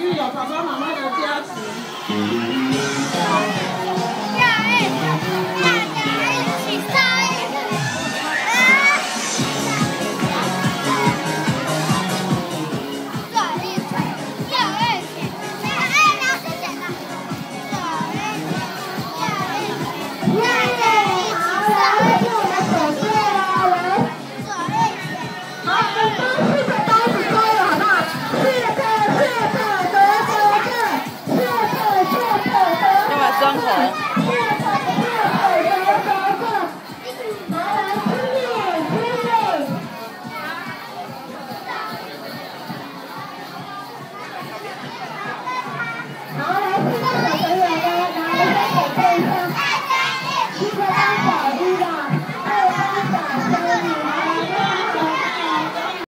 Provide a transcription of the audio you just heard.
因为有爸爸妈妈的加持。三口。